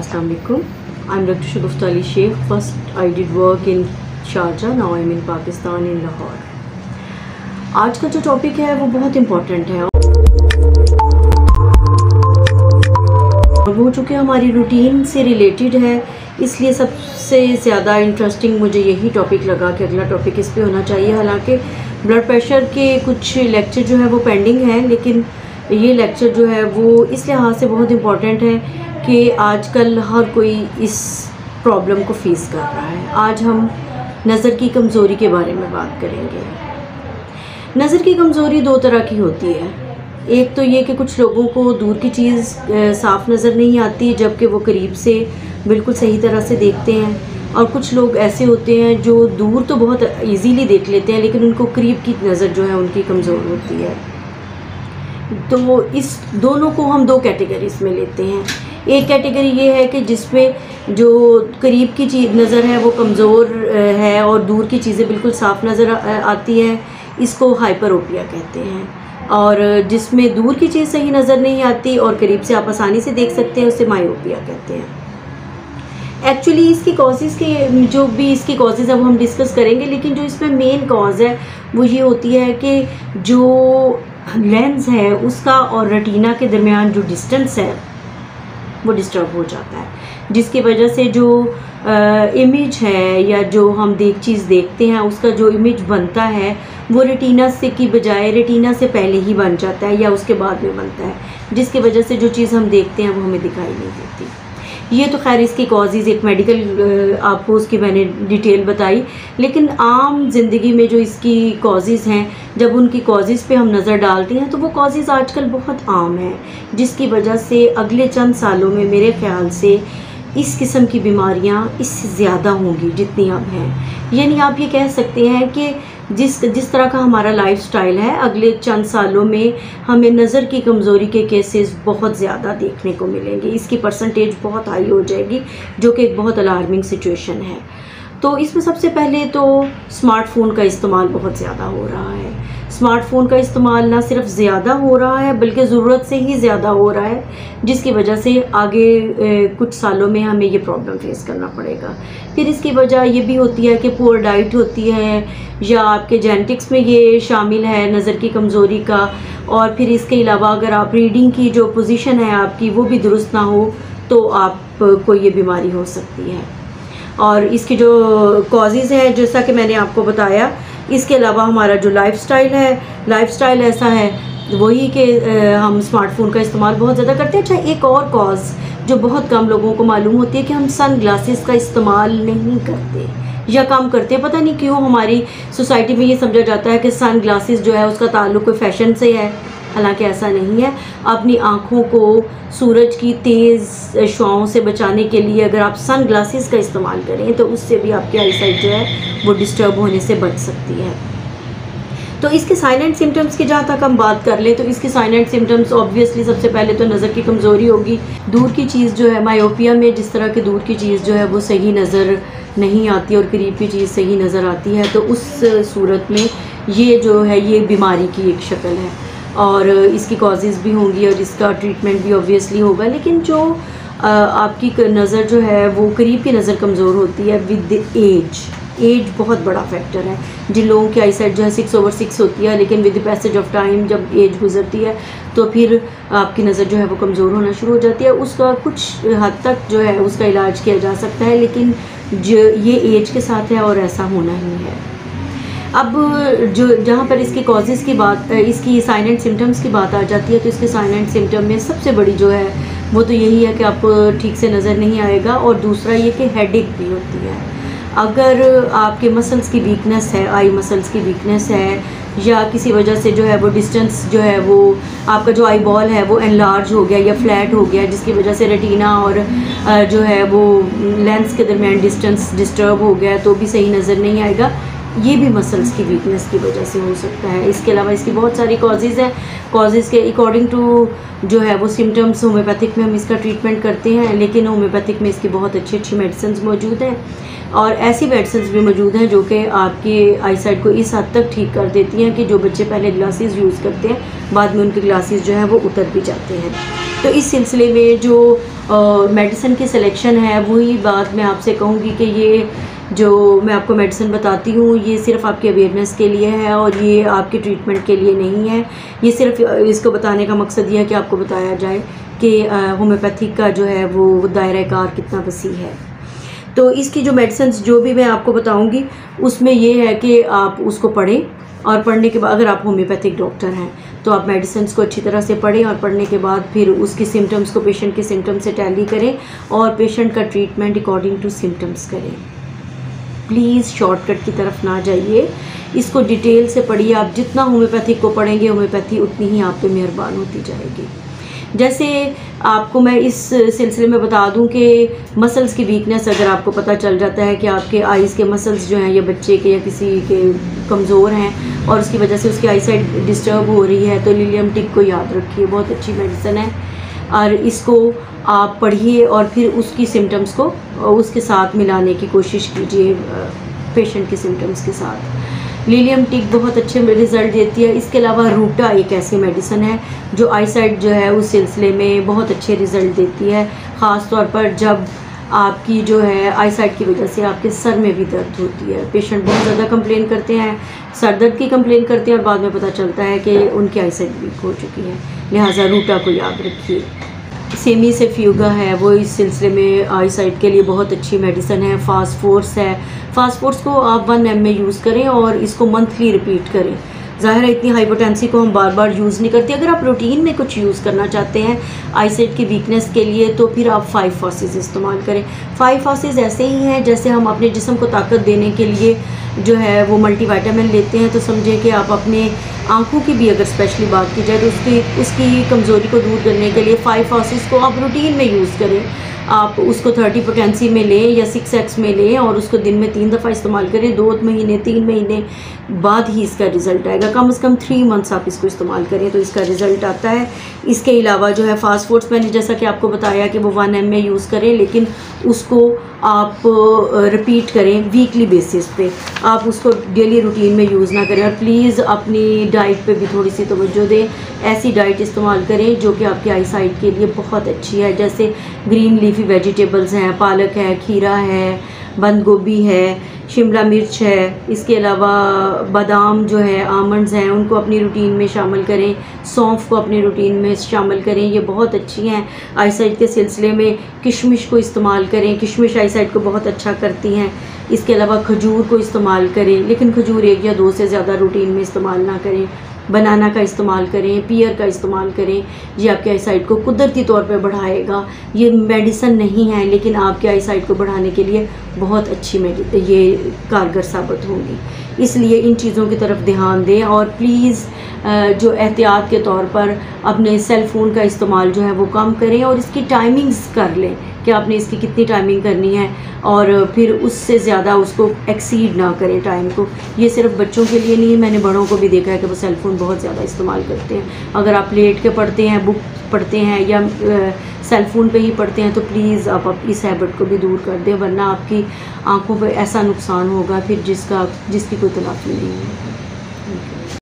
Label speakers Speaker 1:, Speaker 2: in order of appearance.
Speaker 1: Assalamu alaikum. I'm Dr. Shagufta Ali Sheikh. First, I did work in Sharjah. Now I'm in Pakistan in Lahore. आज का जो topic है वो बहुत important है वो चूँकि हमारी रूटीन से रिलेटेड है इसलिए सबसे ज़्यादा इंटरेस्टिंग मुझे यही टॉपिक लगा कि अगला टॉपिक इस पे होना चाहिए हालाँकि ब्लड प्रेशर के कुछ लेक्चर जो है वो पेंडिंग है लेकिन ये लेक्चर जो है वो इस लिहाज से बहुत इंपॉर्टेंट है कि आजकल हर कोई इस प्रॉब्लम को फेस कर रहा है। आज हम नज़र की कमज़ोरी के बारे में बात करेंगे। नज़र की कमज़ोरी दो तरह की होती है। एक तो ये कि कुछ लोगों को दूर की चीज़ साफ़ नज़र नहीं आती, जबकि वो करीब से बिल्कुल सही तरह से देखते हैं। और कुछ लोग ऐसे होते हैं जो दूर तो बहुत इजीली देख लेते हैं, लेकिन उनको करीब की नज़र जो है उनकी कमज़ोर होती है। तो इस दोनों को हम दो कैटेगरीज में लेते हैं। एक कैटेगरी ये है कि जिसमें जो करीब की चीज़ नज़र है, वो कमज़ोर है और दूर की चीज़ें बिल्कुल साफ़ नज़र आती है। इसको हाइपरोपिया कहते हैं। और जिसमें दूर की चीज़ सही नज़र नहीं आती और करीब से आप आसानी से देख सकते हैं, उसे मायोपिया कहते हैं। एक्चुअली इसकी कॉजेज़ के, जो भी इसकी कॉजेज़ अब हम डिस्कस करेंगे, लेकिन जो इसमें मेन कॉज है, वो ये होती है कि जो लेंस है, उसका और रेटिना के दरमियान जो डिस्टेंस है वो डिस्टर्ब हो जाता है। जिसकी वजह से जो इमेज है या जो हम देख, चीज़ देखते हैं, उसका जो इमेज बनता है, वो रेटिना से की बजाय रेटिना से पहले ही बन जाता है या उसके बाद में बनता है। जिसकी वजह से जो चीज़ हम देखते हैं, वो हमें दिखाई नहीं देती। ये तो खैर इसकी कॉजेज़ एक मेडिकल आपको उसकी मैंने डिटेल बताई। लेकिन आम ज़िंदगी में जो इसकी कॉजेज़ हैं, जब उनकी कॉजेज़ पे हम नज़र डालते हैं तो वो कॉजेज़ आजकल बहुत आम हैं, जिसकी वजह से अगले चंद सालों में मेरे ख्याल से इस किस्म की बीमारियाँ इससे ज़्यादा होंगी जितनी अब हैं। यानी आप ये कह सकते हैं कि जिस जिस तरह का हमारा लाइफ स्टाइल है, अगले चंद सालों में हमें नज़र की कमज़ोरी के केसेस बहुत ज़्यादा देखने को मिलेंगे। इसकी परसेंटेज बहुत हाई हो जाएगी, जो कि एक बहुत अलार्मिंग सिचुएशन है। तो इसमें सबसे पहले तो स्मार्टफ़ोन का इस्तेमाल बहुत ज़्यादा हो रहा है। स्मार्टफ़ोन का इस्तेमाल ना सिर्फ़ ज़्यादा हो रहा है, बल्कि ज़रूरत से ही ज़्यादा हो रहा है, जिसकी वजह से आगे कुछ सालों में हमें ये प्रॉब्लम फेस करना पड़ेगा। फिर इसकी वजह ये भी होती है कि पुअर डाइट होती है, या आपके जेनेटिक्स में ये शामिल है नज़र की कमज़ोरी का, और फिर इसके अलावा अगर आप रीडिंग की जो पोजीशन है आपकी वो भी दुरुस्त ना हो तो आपको ये बीमारी हो सकती है। और इसकी जो कॉजेज़ हैं, जैसा कि मैंने आपको बताया इसके अलावा हमारा जो लाइफस्टाइल है लाइफस्टाइल ऐसा है, वही कि हम स्मार्टफ़ोन का इस्तेमाल बहुत ज़्यादा करते हैं। अच्छा एक और कॉज जो बहुत कम लोगों को मालूम होती है कि हम सन ग्लासेस का इस्तेमाल नहीं करते या काम करते हैं। पता नहीं क्यों हमारी सोसाइटी में ये समझा जाता है कि सन ग्लासेस जो है, उसका ताल्लुक फ़ैशन से है। हालाँकि ऐसा नहीं है। अपनी आँखों को सूरज की तेज़ शुआओं से बचाने के लिए अगर आप सन ग्लासेस का इस्तेमाल करें तो उससे भी आपकी आई साइट जो है, वो डिस्टर्ब होने से बच सकती है। तो इसके साइलेंट सिम्टम्स की जहाँ तक हम बात कर लें तो इसके साइलेंट सिम्टम्स ऑब्वियसली सबसे पहले तो नज़र की कमज़ोरी होगी। दूर की चीज़ जो है मायोपिया में जिस तरह की दूर की चीज़ जो है, वो सही नज़र नहीं आती और करीब की चीज़ सही नज़र आती है। तो उस सूरत में ये जो है, ये बीमारी की एक शक्ल है। और इसकी कॉजेज़ भी होंगी और इसका ट्रीटमेंट भी ऑब्वियसली होगा, लेकिन जो आपकी नज़र जो है, वो करीब की नज़र कमज़ोर होती है विद एज एज बहुत बड़ा फैक्टर है। जिन लोगों की आई साइड जो है सिक्स ओवर सिक्स होती है, लेकिन विद पैसेज ऑफ़ टाइम जब एज गुजरती है तो फिर आपकी नज़र जो है वो कमज़ोर होना शुरू हो जाती है। उसका कुछ हद तक जो है, उसका इलाज किया जा सकता है, लेकिन जो, ये एज के साथ है और ऐसा होना ही है। अब जो, जहाँ पर इसके कॉजेज़ की बात, इसकी साइलेंट सिम्टम्स की बात आ जाती है तो इसके साइलेंट सिम्टम में सबसे बड़ी जो है, वो तो यही है कि आपको ठीक से नज़र नहीं आएगा और दूसरा ये कि हेडेक भी होती है। अगर आपके मसल्स की वीकनेस है आई मसल्स की वीकनेस है, या किसी वजह से जो है, वो डिस्टेंस जो है, वो आपका जो आई बॉल है, वो एनलार्ज हो गया या फ्लैट हो गया, जिसकी वजह से रेटिना और जो है, वो लेंस के दरमियान डिस्टेंस डिस्टर्ब हो गया तो भी सही नज़र नहीं आएगा। ये भी मसल्स की वीकनेस की वजह से हो सकता है। इसके अलावा इसकी बहुत सारी कॉजेज़ हैं। कॉजेज़ के अकॉर्डिंग टू जो है वो सिम्टम्स होम्योपैथिक में हम इसका ट्रीटमेंट करते हैं, लेकिन होम्योपैथिक में इसकी बहुत अच्छी अच्छी मेडिसिन मौजूद हैं। और ऐसी मेडिसिन भी मौजूद हैं जो कि आपके आई साइड को इस हद तक ठीक कर देती हैं कि जो बच्चे पहले ग्लासेस यूज़ करते हैं, बाद में उनके ग्लासेस जो हैं वो उतर भी जाते हैं। तो इस सिलसिले में जो मेडिसिन की सिलेक्शन है, वही बात मैं आपसे कहूँगी कि ये जो मैं आपको मेडिसिन बताती हूँ, ये सिर्फ़ आपके अवेयरनेस के लिए है और ये आपके ट्रीटमेंट के लिए नहीं है। ये सिर्फ़, इसको बताने का मकसद यह है कि आपको बताया जाए कि होम्योपैथिक का जो है वो दायरा कार कितना वसी है। तो इसकी जो मेडिसिन जो भी मैं आपको बताऊँगी, उसमें ये है कि आप उसको पढ़ें और पढ़ने के बाद, अगर आप होम्योपैथिक डॉक्टर हैं तो आप मेडिसिन को अच्छी तरह से पढ़ें और पढ़ने के बाद फिर उसकी सिम्टम्स को पेशेंट के सिम्टम्स से टैली करें और पेशेंट का ट्रीटमेंट अकॉर्डिंग टू सिम्टम्स करें। प्लीज़ शॉर्टकट की तरफ़ ना जाइए। इसको डिटेल से पढ़िए। आप जितना होम्योपैथिक को पढ़ेंगे, होम्योपैथी उतनी ही आप पे मेहरबान होती जाएगी। जैसे आपको मैं इस सिलसिले में बता दूँ कि मसल्स की वीकनेस अगर आपको पता चल जाता है कि आपके आइज़ के मसल्स जो हैं, या बच्चे के या किसी के कमज़ोर हैं, और उसकी वजह से उसकी आई साइड डिस्टर्ब हो रही है तो लिलियम टिक को याद रखिए। बहुत अच्छी मेडिसन है। और इसको आप पढ़िए और फिर उसकी सिम्टम्स को उसके साथ मिलाने की कोशिश कीजिए पेशेंट के सिम्टम्स के साथ। लीलियम टिक बहुत अच्छे रिज़ल्ट देती है। इसके अलावा रूटा एक ऐसी मेडिसन है, जो आईसाइट जो है उस सिलसिले में बहुत अच्छे रिज़ल्ट देती है। ख़ास तौर पर जब आपकी जो है आई साइड की वजह से आपके सर में भी दर्द होती है। पेशेंट बहुत ज़्यादा कंप्लेन करते हैं, सर दर्द की कंप्लेन करते हैं और बाद में पता चलता है कि उनकी आई साइड वीक हो चुकी है। लिहाजा रूटा को याद रखिए। सेमी से फ्यूगा है, वो इस सिलसिले में आई साइड के लिए बहुत अच्छी मेडिसन है फास्ट फोर्स है। फास्ट फोर्स को आप वन एम में यूज़ करें और इसको मंथली रिपीट करें। ज़ाहिर है, इतनी हाइपोटेंसी को हम बार बार यूज़ नहीं करते। अगर आप रूटीन में कुछ यूज़ करना चाहते हैं आईसेट की वीकनेस के लिए तो फिर आप फाइव फॉसेज इस्तेमाल करें। फाइव फॉसेज ऐसे ही हैं, जैसे हम अपने जिसम को ताकत देने के लिए जो है, वो मल्टीवाइटामिन लेते हैं तो समझे कि आप अपने आँखों की भी अगर स्पेशली बात की जाए तो उसकी उसकी कमज़ोरी को दूर करने के लिए फाइव फॉसेज को आप रूटीन में यूज़ करें। आप उसको थर्टी पोटेंसी में लें या सिक्स एक्स में लें और उसको दिन में तीन दफ़ा इस्तेमाल करें, दो महीने, तीन महीने बाद ही इसका रिज़ल्ट आएगा। कम से कम थ्री मंथ्स आप इसको इस्तेमाल करें तो इसका रिज़ल्ट आता है। इसके अलावा जो है फास्ट फूड्स मैंने जैसा कि आपको बताया कि वो वन एम में यूज़ करें, लेकिन उसको आप रिपीट करें वीकली बेसिस पे। आप उसको डेली रूटीन में यूज़ ना करें और प्लीज़ अपनी डाइट पे भी थोड़ी सी तोज्जो दें। ऐसी डाइट इस्तेमाल करें जो कि आपकी आई साइड के लिए बहुत अच्छी है। जैसे ग्रीन लीफी वेजिटेबल्स हैं, पालक है, खीरा है बंद गोभी है, शिमला मिर्च है, इसके अलावा बादाम जो है आमंड्स हैं, उनको अपनी रूटीन में शामिल करें, सौंफ को अपनी रूटीन में शामिल करें, ये बहुत अच्छी हैं। आईसाइड के सिलसिले में किशमिश को इस्तेमाल करें, किशमिश आईसाइड को बहुत अच्छा करती हैं। इसके अलावा खजूर को इस्तेमाल करें, लेकिन खजूर एक या दो से ज़्यादा रूटीन में इस्तेमाल ना करें। बनाना का इस्तेमाल करें, पियर का इस्तेमाल करें, ये आपके आई साइड को कुदरती तौर पे बढ़ाएगा। ये मेडिसन नहीं है, लेकिन आपके आई साइड को बढ़ाने के लिए बहुत अच्छी ये कारगर साबित होंगी। इसलिए इन चीज़ों की तरफ़ ध्यान दें और प्लीज़ जो एहतियात के तौर पर अपने सेल फ़ोन का इस्तेमाल जो है वो कम करें और इसकी टाइमिंग्स कर लें। कि आपने इसकी कितनी टाइमिंग करनी है और फिर उससे ज़्यादा उसको एक्सीड ना करें टाइम को। ये सिर्फ़ बच्चों के लिए नहीं, मैंने बड़ों को भी देखा है कि वो सेल फ़ोन बहुत ज़्यादा इस्तेमाल करते हैं। अगर आप लेट के पढ़ते हैं बुक पढ़ते हैं या सेल फ़ोन पे ही पढ़ते हैं तो प्लीज़ आप इस हैबिट को भी दूर कर दें, वरना आपकी आँखों पर ऐसा नुकसान होगा फिर जिसका, जिसकी कोई तलाफी नहीं है।